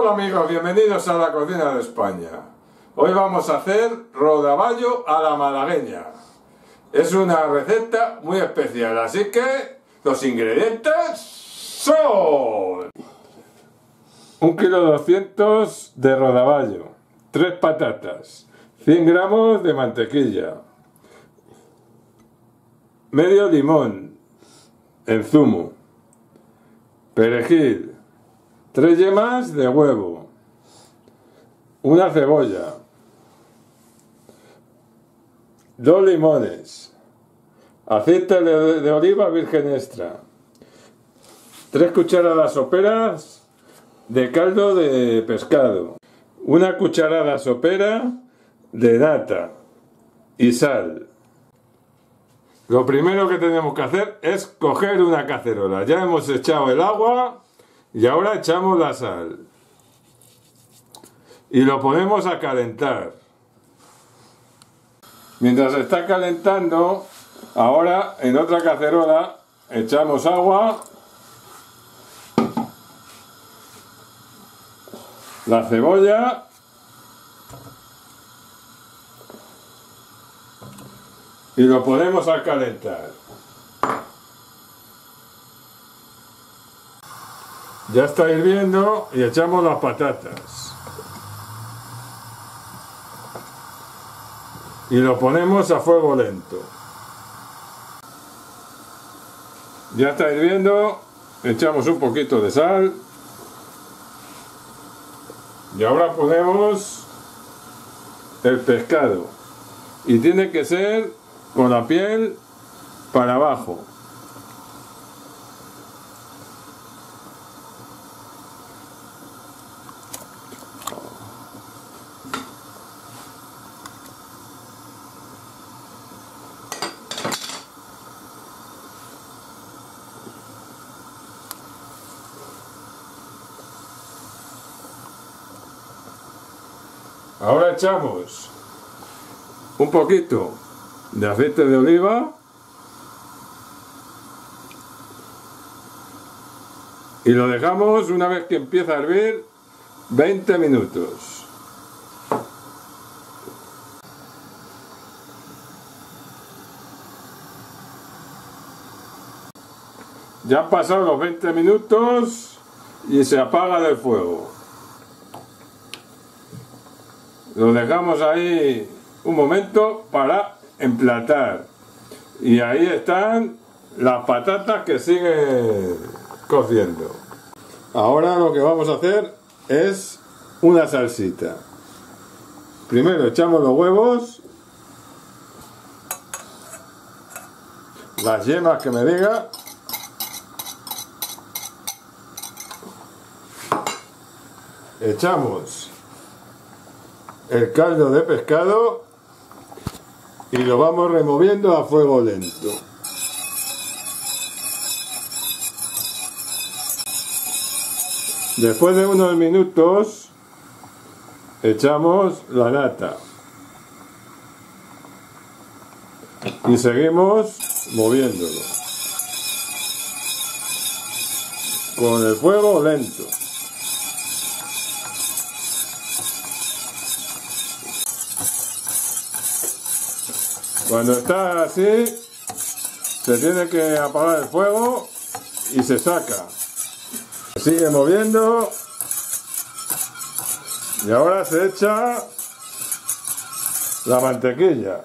Hola amigos, bienvenidos a la cocina de España. Hoy vamos a hacer rodaballo a la malagueña. Es una receta muy especial, así que los ingredientes son... Un kilo 200 de rodaballo, 3 patatas, 100 gramos de mantequilla, medio limón en zumo, perejil, Tres yemas de huevo. Una cebolla. Dos limones. Aceite de, oliva virgen extra. Tres cucharadas soperas de caldo de pescado. Una cucharada sopera de nata y sal. Lo primero que tenemos que hacer es coger una cacerola. Ya hemos echado el agua y ahora echamos la sal. Y lo ponemos a calentar. Mientras está calentando, ahora en otra cacerola echamos agua, la cebolla y lo ponemos a calentar. Ya está hirviendo y echamos las patatas. Y lo ponemos a fuego lento. Ya está hirviendo, echamos un poquito de sal. Y ahora ponemos el pescado. Y tiene que ser con la piel para abajo. Ahora echamos un poquito de aceite de oliva y lo dejamos una vez que empieza a hervir 20 minutos. Ya han pasado los 20 minutos y se apaga del fuego. Lo dejamos ahí un momento para emplatar. Y ahí están las patatas que siguen cociendo. Ahora lo que vamos a hacer es una salsita. Primero echamos los huevos, las yemas que me diga, echamos el caldo de pescado y lo vamos removiendo a fuego lento. Después de unos minutos echamos la nata y seguimos moviéndolo con el fuego lento. Cuando está así, se tiene que apagar el fuego y se saca. sigue moviendo. Y ahora se echa la mantequilla.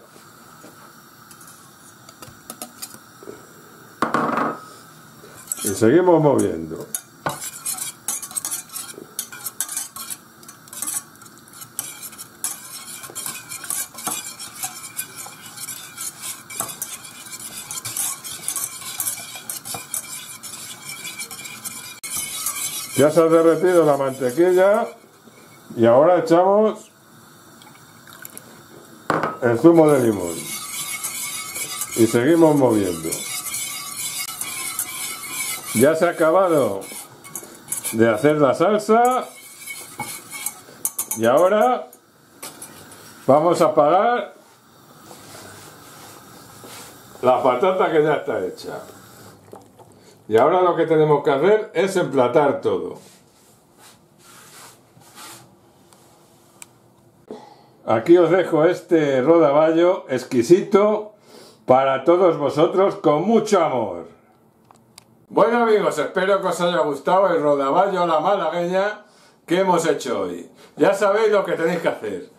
Y seguimos moviendo. Ya se ha derretido la mantequilla y ahora echamos el zumo de limón y seguimos moviendo. Ya se ha acabado de hacer la salsa y ahora vamos a apagar la patata que ya está hecha. Y ahora lo que tenemos que hacer es emplatar todo. Aquí os dejo este rodaballo exquisito para todos vosotros con mucho amor. Bueno amigos, espero que os haya gustado el rodaballo a la malagueña que hemos hecho hoy. Ya sabéis lo que tenéis que hacer.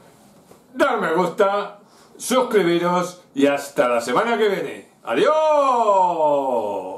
Dar me gusta, suscribiros y hasta la semana que viene. ¡Adiós!